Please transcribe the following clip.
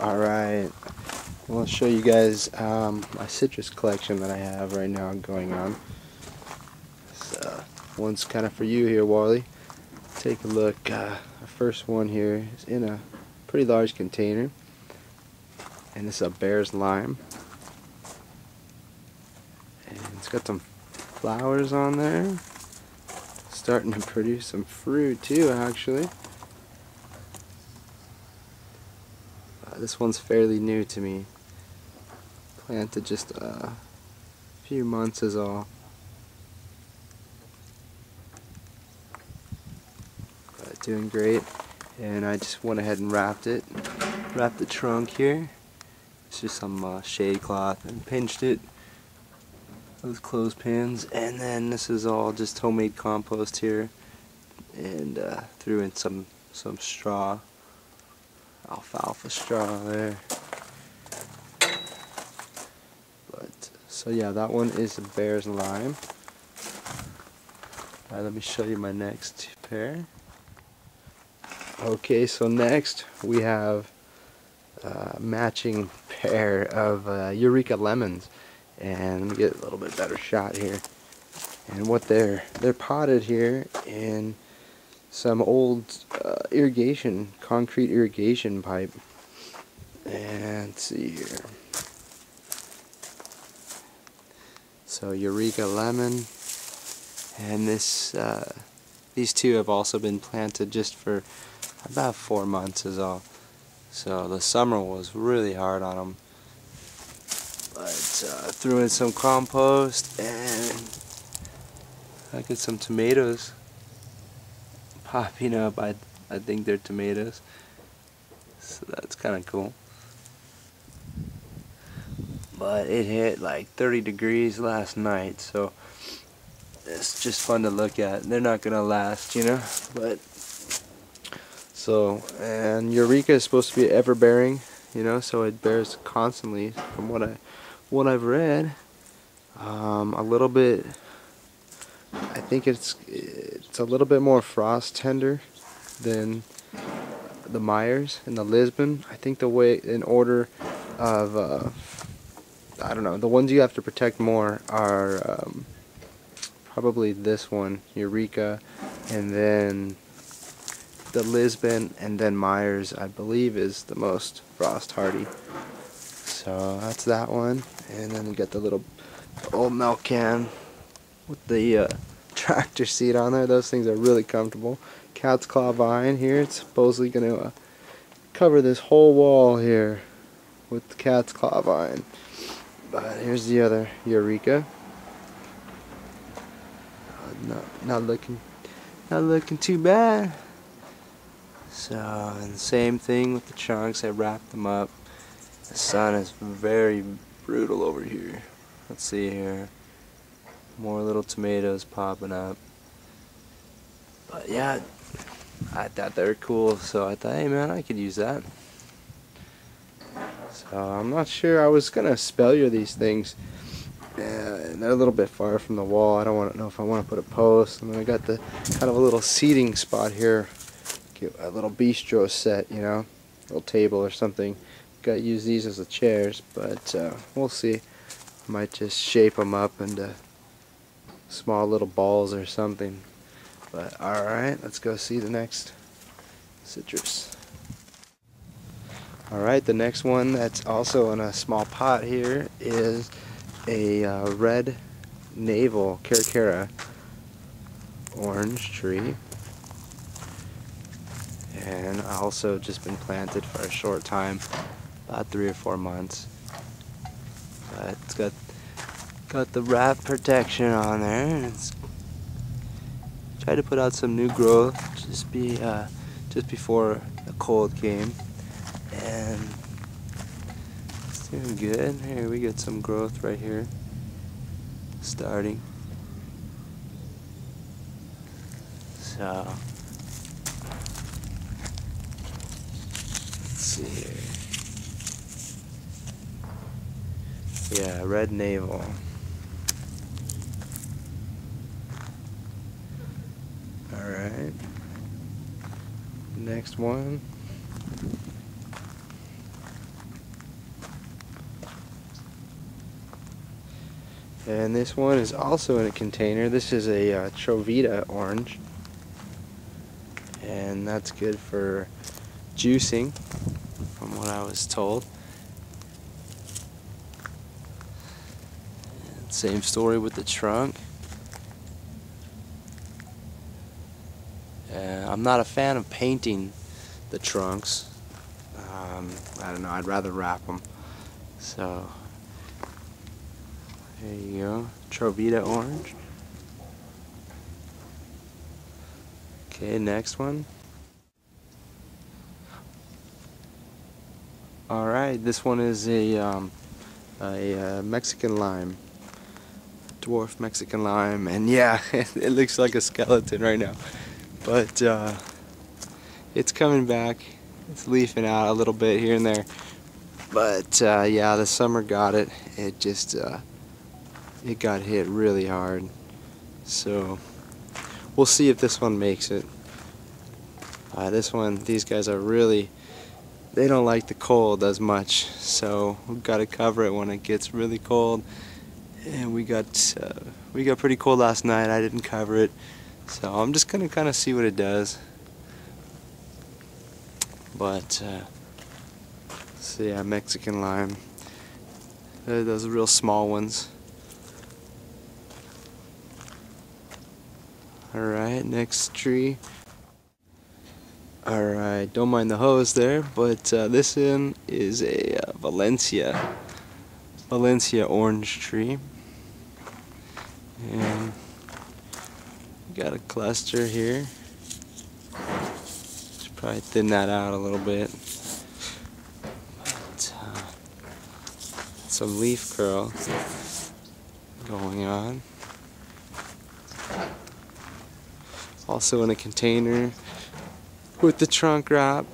Alright, I'll show you guys um, my citrus collection that I have right now going on. So, one's kind of for you here, Wally. Take a look. Uh, the first one here is in a pretty large container. And this is a Bearss lime. And it's got some flowers on there. Starting to produce some fruit too, actually. This one's fairly new to me. Planted just a few months is all. But doing great. And I just went ahead and wrapped it. Wrapped the trunk here. It's just some uh, shade cloth and pinched it those clothespins and then this is all just homemade compost here and uh, threw in some some straw alfalfa straw there. But so yeah that one is a Bearss lime. Let me show you my next pair. Okay so next we have uh, matching pair of uh, Eureka lemons. And let me get a little bit better shot here. And what they're they're potted here in some old uh, irrigation concrete irrigation pipe. And let's see here. So Eureka lemon. And this uh, these two have also been planted just for about four months is all. So the summer was really hard on them but uh, threw in some compost and I got some tomatoes popping up. I, I think they're tomatoes. So that's kind of cool. But it hit like 30 degrees last night, so it's just fun to look at. They're not gonna last, you know. But so and Eureka is supposed to be ever bearing, you know, so it bears constantly from what I what I've read, um, a little bit. I think it's it's a little bit more frost tender than the Meyers and the Lisbon. I think the way in order of uh, I don't know the ones you have to protect more are um, probably this one Eureka, and then the Lisbon, and then Meyers. I believe is the most frost hardy. So that's that one. And then we got the little old milk can with the uh, tractor seat on there. Those things are really comfortable. Cat's claw vine here. It's supposedly going to uh, cover this whole wall here with the cat's claw vine. But here's the other Eureka. Uh, not, not looking, not looking too bad. So, and same thing with the chunks. I wrapped them up. The sun is very brutal over here. Let's see here. More little tomatoes popping up. But yeah, I thought they were cool, so I thought, hey man, I could use that. So I'm not sure. I was gonna spell you these things. Yeah, they're a little bit far from the wall. I don't want to know if I want to put a post. And then I got the kind of a little seating spot here. A little bistro set, you know, a little table or something got to use these as the chairs, but uh, we'll see. Might just shape them up into small little balls or something. But alright, let's go see the next citrus. Alright, the next one that's also in a small pot here is a uh, red navel cara cara orange tree and also just been planted for a short time about three or four months. But it's got got the wrap protection on there, and it's tried to put out some new growth just be uh, just before the cold came, and it's doing good. Here we get some growth right here, starting. So let's see here. Yeah, red navel. Next one. And this one is also in a container. This is a uh, Trovita orange. And that's good for juicing, from what I was told. And same story with the trunk. Uh, I'm not a fan of painting the trunks. Um, I don't know, I'd rather wrap them. So, there you go. Trovita orange. Okay, next one. Alright, this one is a, um, a uh, Mexican lime. Dwarf Mexican lime. And yeah, it looks like a skeleton right now. But uh, it's coming back. It's leafing out a little bit here and there. But uh, yeah, the summer got it. It just, uh, it got hit really hard. So we'll see if this one makes it. Uh, this one, these guys are really, they don't like the cold as much. So we've got to cover it when it gets really cold. And we got, uh, we got pretty cold last night. I didn't cover it. So I'm just going to kind of see what it does. But, uh, so yeah, Mexican lime. Uh, those real small ones. Alright, next tree. Alright, don't mind the hose there, but uh, this one is a uh, Valencia. Valencia orange tree. And got a cluster here. Should probably thin that out a little bit. But, uh, some leaf curl going on. Also in a container with the trunk wrap.